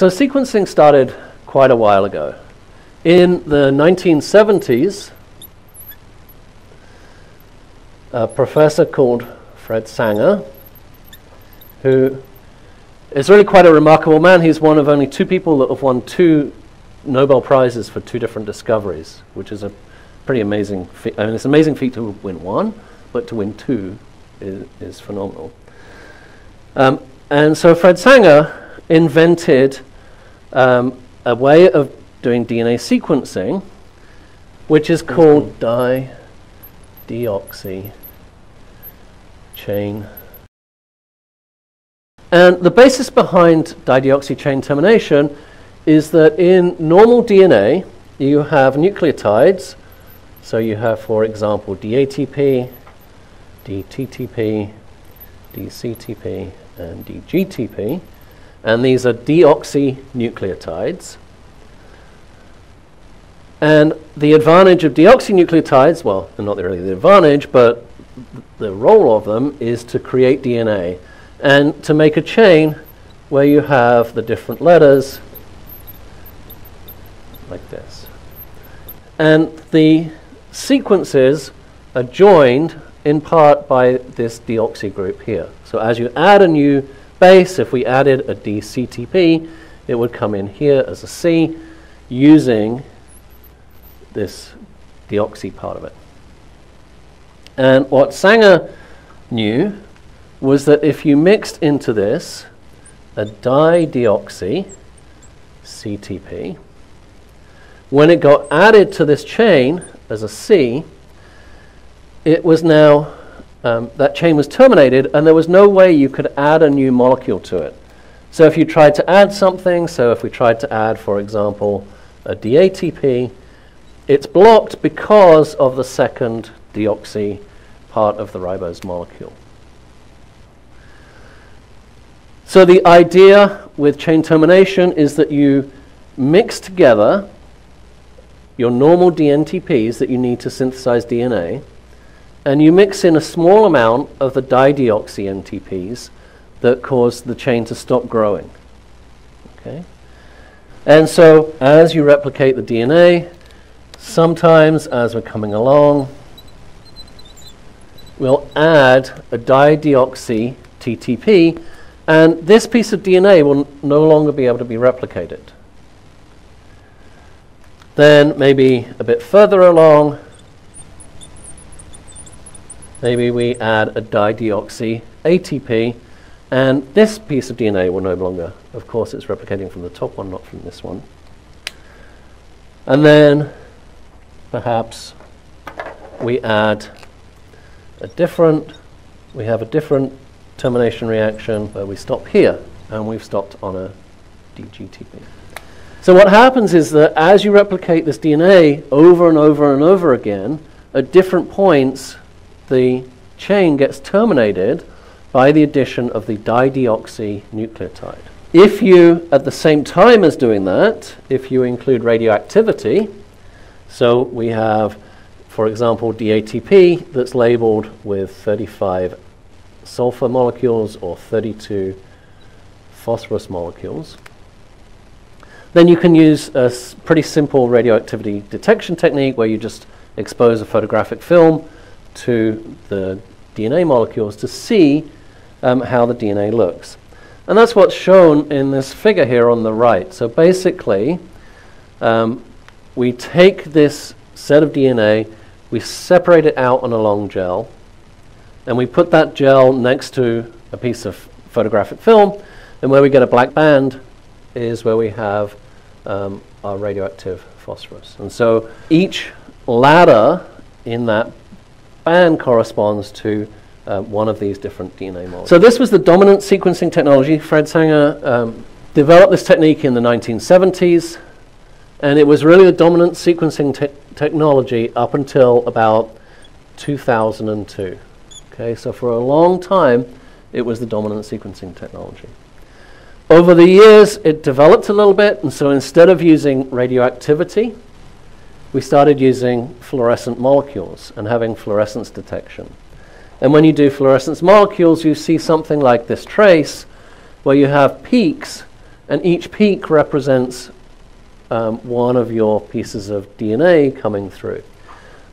So sequencing started quite a while ago. In the 1970s, a professor called Fred Sanger, who is really quite a remarkable man. He's one of only two people that have won two Nobel Prizes for two different discoveries, which is a pretty amazing feat. I mean, it's an amazing feat to win one, but to win two is, is phenomenal. Um, and so Fred Sanger invented um, a way of doing DNA sequencing, which is called di-deoxy chain. And the basis behind dideoxy chain termination is that in normal DNA, you have nucleotides. So you have, for example, DATP, DTTP, DCTP, and DGTP. And these are deoxynucleotides. And the advantage of deoxynucleotides, well, not really the advantage, but the role of them is to create DNA and to make a chain where you have the different letters like this. And the sequences are joined in part by this deoxy group here. So as you add a new base, if we added a DCTP, it would come in here as a C using this deoxy part of it. And what Sanger knew was that if you mixed into this a dideoxy CTP, when it got added to this chain as a C, it was now, um, that chain was terminated and there was no way you could add a new molecule to it. So if you tried to add something, so if we tried to add, for example, a DATP, it's blocked because of the second deoxy part of the ribose molecule. So the idea with chain termination is that you mix together your normal DNTPs that you need to synthesize DNA, and you mix in a small amount of the dideoxy NTPs that cause the chain to stop growing. Okay? And so as you replicate the DNA, sometimes as we're coming along, we'll add a dideoxy TTP, and this piece of DNA will no longer be able to be replicated. Then maybe a bit further along, maybe we add a dideoxy ATP, and this piece of DNA will no longer, of course it's replicating from the top one, not from this one. And then perhaps we add a different, we have a different termination reaction where we stop here, and we've stopped on a DGTP. So what happens is that as you replicate this DNA over and over and over again, at different points, the chain gets terminated by the addition of the dideoxy nucleotide. If you, at the same time as doing that, if you include radioactivity, so we have, for example, DATP that's labeled with 35 sulfur molecules or 32 phosphorus molecules, then you can use a pretty simple radioactivity detection technique where you just expose a photographic film to the DNA molecules to see um, how the DNA looks. And that's what's shown in this figure here on the right. So basically, um, we take this set of DNA, we separate it out on a long gel, and we put that gel next to a piece of photographic film, and where we get a black band is where we have um, our radioactive phosphorus. And so each ladder in that band corresponds to uh, one of these different DNA models. So this was the dominant sequencing technology. Fred Sanger um, developed this technique in the 1970s, and it was really the dominant sequencing te technology up until about 2002. Okay, so for a long time, it was the dominant sequencing technology. Over the years, it developed a little bit, and so instead of using radioactivity, we started using fluorescent molecules and having fluorescence detection. And when you do fluorescence molecules, you see something like this trace, where you have peaks and each peak represents um, one of your pieces of DNA coming through.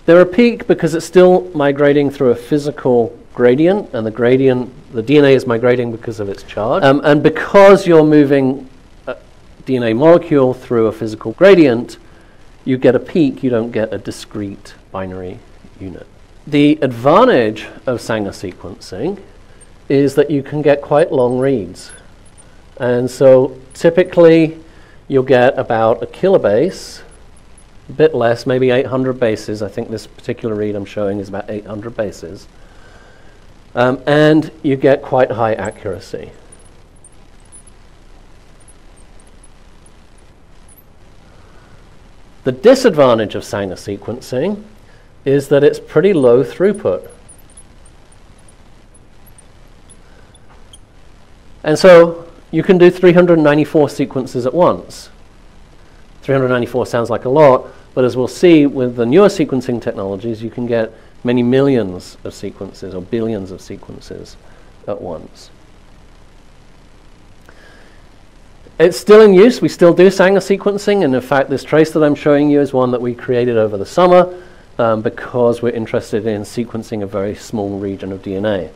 They're a peak because it's still migrating through a physical gradient, and the gradient, the DNA is migrating because of its charge. Um, and because you're moving a DNA molecule through a physical gradient, you get a peak, you don't get a discrete binary unit. The advantage of Sanger sequencing is that you can get quite long reads. And so typically you'll get about a kilobase, a bit less, maybe 800 bases. I think this particular read I'm showing is about 800 bases. Um, and you get quite high accuracy. The disadvantage of Sanger sequencing is that it's pretty low throughput. And so you can do 394 sequences at once. 394 sounds like a lot, but as we'll see with the newer sequencing technologies, you can get many millions of sequences or billions of sequences at once. It's still in use. We still do Sanger sequencing, and in fact, this trace that I'm showing you is one that we created over the summer um, because we're interested in sequencing a very small region of DNA.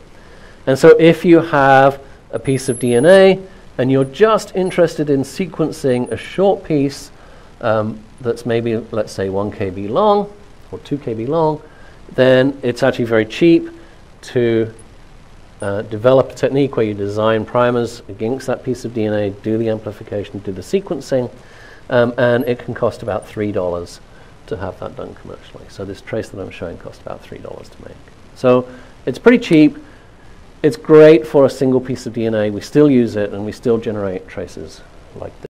And so, if you have a piece of DNA and you're just interested in sequencing a short piece um, that's maybe, let's say, 1 kb long or 2 kb long, then it's actually very cheap to uh, develop a technique where you design primers against that piece of DNA, do the amplification, do the sequencing, um, and it can cost about $3 to have that done commercially. So this trace that I'm showing costs about $3 to make. So it's pretty cheap. It's great for a single piece of DNA. We still use it and we still generate traces like this.